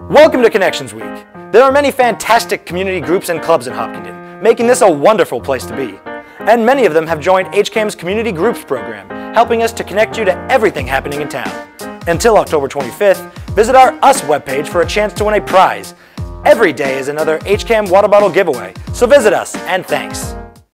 Welcome to Connections Week. There are many fantastic community groups and clubs in Hopkinton, making this a wonderful place to be. And many of them have joined HCAM's Community Groups program, helping us to connect you to everything happening in town. Until October 25th, visit our US webpage for a chance to win a prize. Every day is another HCAM water bottle giveaway, so visit us and thanks.